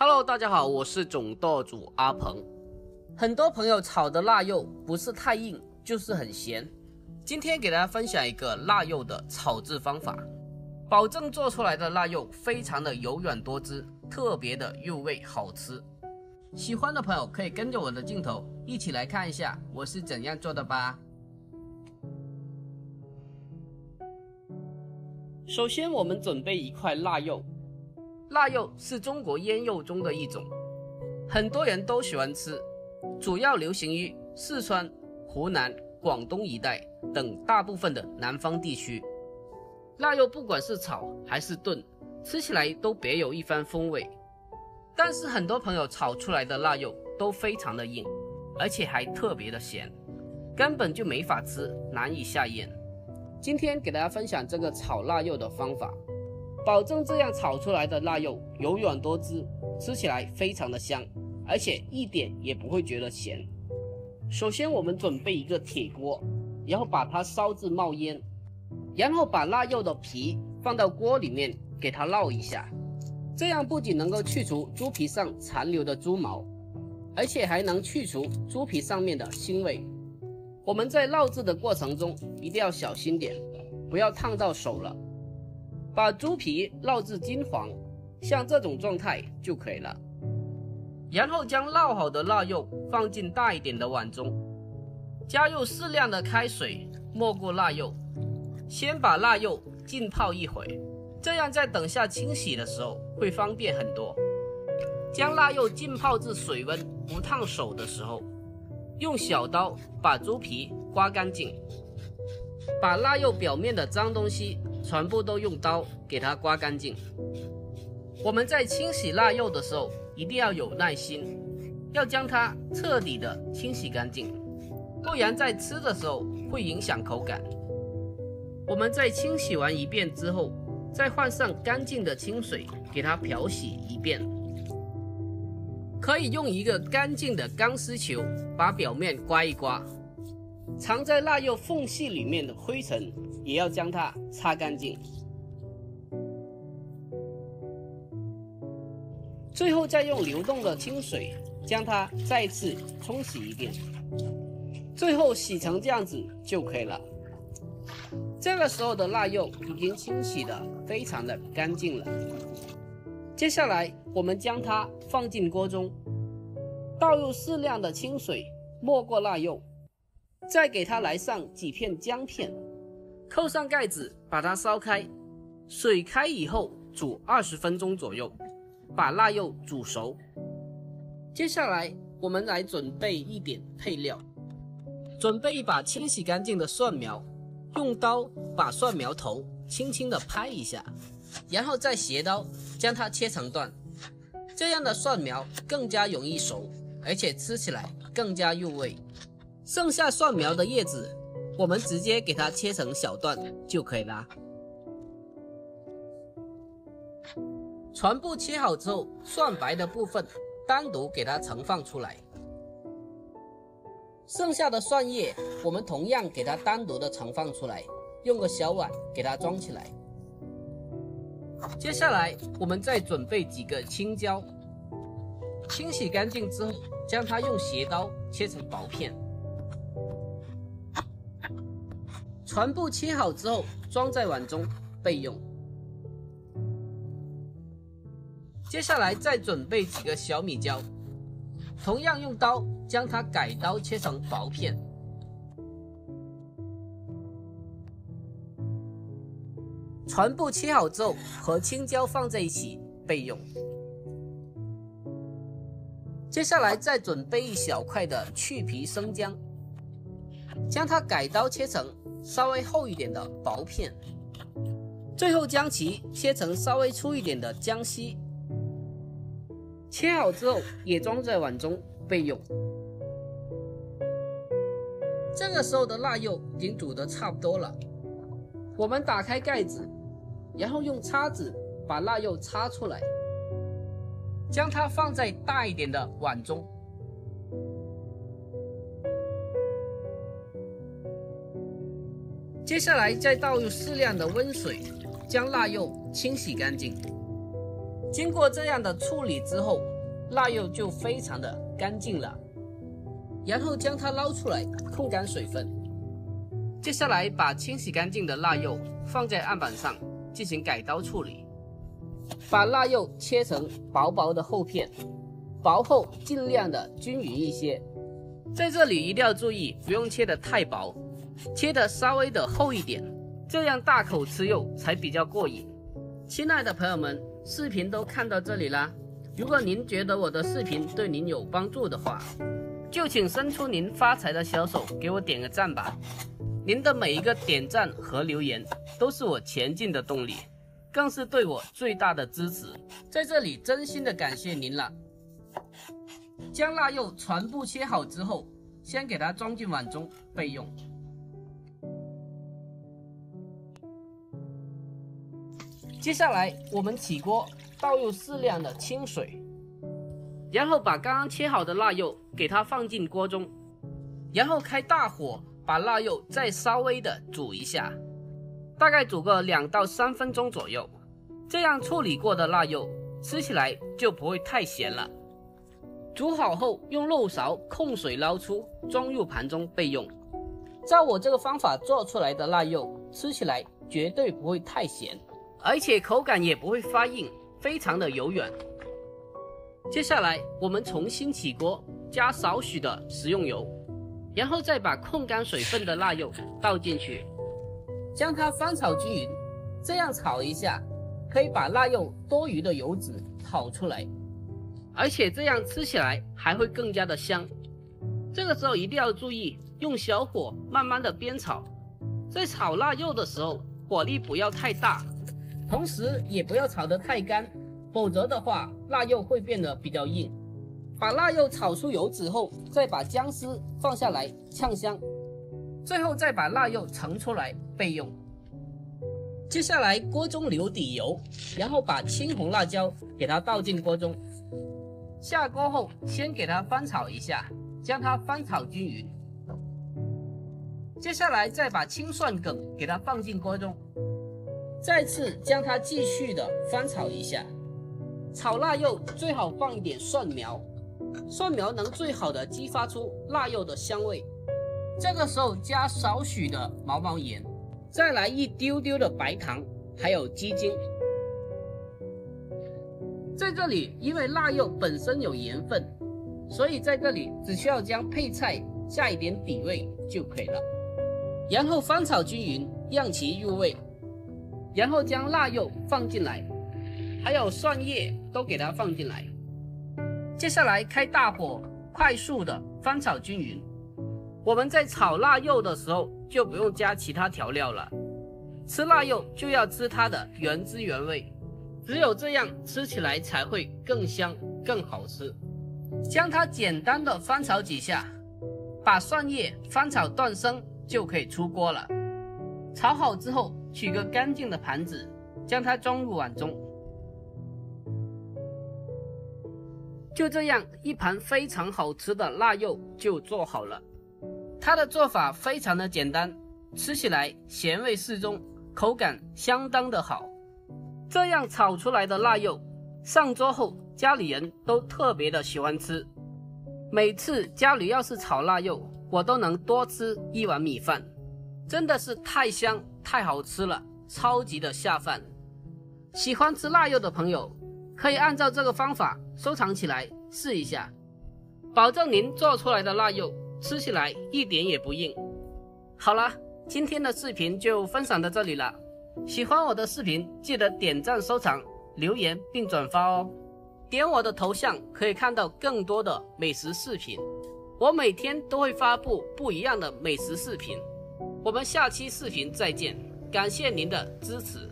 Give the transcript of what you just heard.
Hello，大家好，我是总舵主阿鹏。很多朋友炒的腊肉不是太硬，就是很咸。今天给大家分享一个腊肉的炒制方法，保证做出来的腊肉非常的柔软多汁，特别的入味好吃。喜欢的朋友可以跟着我的镜头一起来看一下我是怎样做的吧。首先，我们准备一块腊肉。腊肉是中国腌肉中的一种，很多人都喜欢吃，主要流行于四川、湖南、广东一带等大部分的南方地区。腊肉不管是炒还是炖，吃起来都别有一番风味。但是很多朋友炒出来的腊肉都非常的硬，而且还特别的咸，根本就没法吃，难以下咽。今天给大家分享这个炒腊肉的方法，保证这样炒出来的腊肉柔软多汁，吃起来非常的香，而且一点也不会觉得咸。首先我们准备一个铁锅，然后把它烧至冒烟，然后把腊肉的皮放到锅里面给它烙一下，这样不仅能够去除猪皮上残留的猪毛，而且还能去除猪皮上面的腥味。我们在烙制的过程中一定要小心点，不要烫到手了。把猪皮烙至金黄，像这种状态就可以了。然后将烙好的腊肉放进大一点的碗中，加入适量的开水，没过腊肉。先把腊肉浸泡一会，这样在等下清洗的时候会方便很多。将腊肉浸泡至水温不烫手的时候。用小刀把猪皮刮干净，把腊肉表面的脏东西全部都用刀给它刮干净。我们在清洗腊肉的时候一定要有耐心，要将它彻底的清洗干净，不然在吃的时候会影响口感。我们在清洗完一遍之后，再换上干净的清水给它漂洗一遍。可以用一个干净的钢丝球把表面刮一刮，藏在腊肉缝隙里面的灰尘也要将它擦干净。最后再用流动的清水将它再次冲洗一遍，最后洗成这样子就可以了。这个时候的腊肉已经清洗的非常的干净了。接下来，我们将它放进锅中，倒入适量的清水，没过腊肉，再给它来上几片姜片，扣上盖子，把它烧开。水开以后，煮二十分钟左右，把腊肉煮熟。接下来，我们来准备一点配料，准备一把清洗干净的蒜苗，用刀把蒜苗头轻轻地拍一下。然后再斜刀将它切成段，这样的蒜苗更加容易熟，而且吃起来更加入味。剩下蒜苗的叶子，我们直接给它切成小段就可以啦。全部切好之后，蒜白的部分单独给它盛放出来，剩下的蒜叶我们同样给它单独的盛放出来，用个小碗给它装起来。接下来，我们再准备几个青椒，清洗干净之后，将它用斜刀切成薄片，全部切好之后装在碗中备用。接下来再准备几个小米椒，同样用刀将它改刀切成薄片。全部切好之后，和青椒放在一起备用。接下来再准备一小块的去皮生姜，将它改刀切成稍微厚一点的薄片。最后将其切成稍微粗一点的姜丝，切好之后也装在碗中备用。这个时候的腊肉已经煮得差不多了，我们打开盖子。然后用叉子把腊肉叉出来，将它放在大一点的碗中。接下来再倒入适量的温水，将腊肉清洗干净。经过这样的处理之后，腊肉就非常的干净了。然后将它捞出来，控干水分。接下来把清洗干净的腊肉放在案板上进行改刀处理，把腊肉切成薄薄的厚片，薄厚尽量的均匀一些。在这里一定要注意，不用切的太薄，切的稍微的厚一点，这样大口吃肉才比较过瘾。亲爱的朋友们，视频都看到这里啦，如果您觉得我的视频对您有帮助的话，就请伸出您发财的小手，给我点个赞吧。您的每一个点赞和留言，都是我前进的动力，更是对我最大的支持。在这里，真心的感谢您了。将腊肉全部切好之后，先给它装进碗中备用。接下来，我们起锅，倒入适量的清水，然后把刚刚切好的腊肉给它放进锅中，然后开大火把腊肉再稍微的煮一下，大概煮个两到三分钟左右。这样处理过的腊肉吃起来就不会太咸了。煮好后，用漏勺控水捞出，装入盘中备用。照我这个方法做出来的腊肉，吃起来绝对不会太咸，而且口感也不会发硬，非常的柔软。接下来，我们重新起锅，加少许的食用油，然后再把控干水分的腊肉倒进去，将它翻炒均匀。这样炒一下，可以把腊肉多余的油脂炒出来。而且这样吃起来还会更加的香。这个时候一定要注意，用小火慢慢的煸炒。在炒腊肉的时候，火力不要太大，同时也不要炒得太干，否则的话腊肉会变得比较硬。把腊肉炒出油脂后，再把姜丝放下来炝香，最后再把腊肉盛出来备用。接下来锅中留底油，然后把青红辣椒给它倒进锅中。下锅后，先给它翻炒一下，将它翻炒均匀。接下来再把青蒜梗给它放进锅中，再次将它继续的翻炒一下。炒腊肉最好放一点蒜苗，蒜苗能最好的激发出腊肉的香味。这个时候加少许的毛毛盐，再来一丢丢的白糖，还有鸡精。在这里，因为腊肉本身有盐分，所以在这里只需要将配菜下一点底味就可以了。然后翻炒均匀，让其入味，然后将腊肉放进来，还有蒜叶都给它放进来。接下来开大火，快速的翻炒均匀。我们在炒腊肉的时候就不用加其他调料了，吃腊肉就要吃它的原汁原味。只有这样吃起来才会更香、更好吃。将它简单的翻炒几下，把蒜叶翻炒断生就可以出锅了。炒好之后，取个干净的盘子，将它装入碗中。就这样，一盘非常好吃的腊肉就做好了。它的做法非常的简单，吃起来咸味适中，口感相当的好。这样炒出来的腊肉，上桌后家里人都特别的喜欢吃。每次家里要是炒腊肉，我都能多吃一碗米饭，真的是太香太好吃了，超级的下饭。喜欢吃腊肉的朋友，可以按照这个方法收藏起来试一下，保证您做出来的腊肉吃起来一点也不硬。好了，今天的视频就分享到这里了。喜欢我的视频，记得点赞、收藏、留言并转发哦！点我的头像可以看到更多的美食视频，我每天都会发布不一样的美食视频。我们下期视频再见，感谢您的支持。